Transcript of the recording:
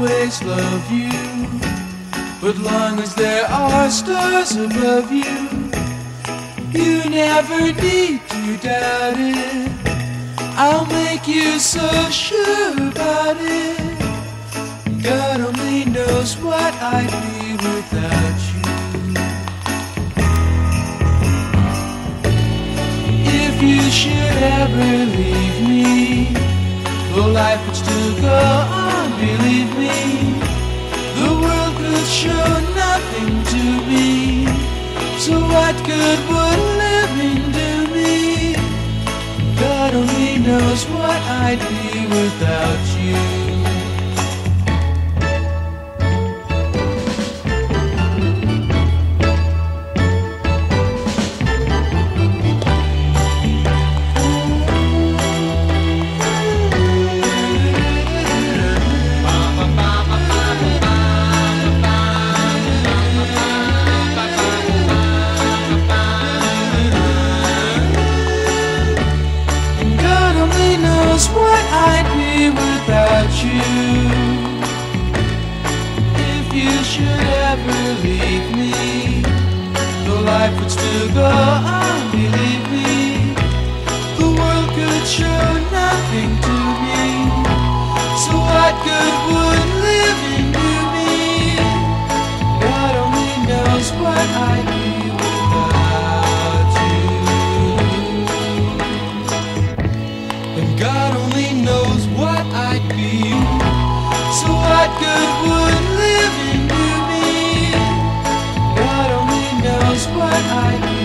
always love you. But long as there are stars above you, you never need to doubt it. I'll make you so sure about it. God only knows what I'd be without you. If you should ever leave me, the life would still go on, believe me. The world could show nothing to me. So what good would living do me? God only knows what I'd be without without you. If you should ever leave me, the life would still go on, believe me. The world could show nothing to me. So what good would living do me? God only knows what I'd be without you. And God what I